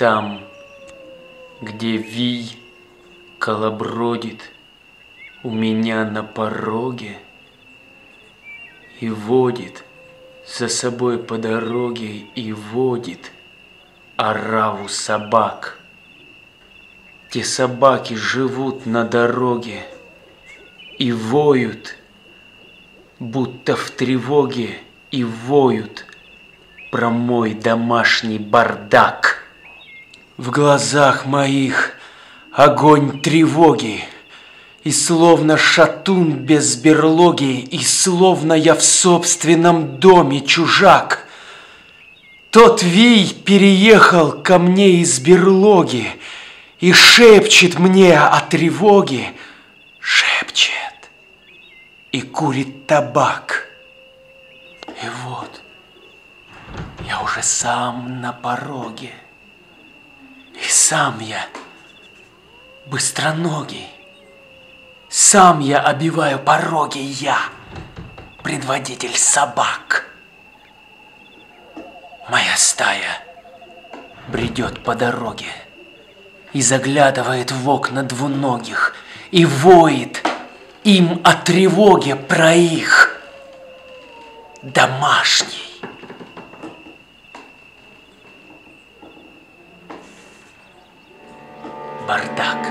там, где вий колобродит у меня на пороге и водит за собой по дороге и водит ораву собак. Те собаки живут на дороге и воют, будто в тревоге, и воют про мой домашний бардак. В глазах моих огонь тревоги, и словно шатун без берлоги, и словно я в собственном доме чужак. Тот вий переехал ко мне из берлоги и шепчет мне о тревоге, шепчет и курит табак. И вот я уже сам на пороге, сам я быстроногий, сам я обиваю пороги, я предводитель собак. Моя стая бредет по дороге и заглядывает в окна двуногих и воет им о тревоге про их домашний. бардак.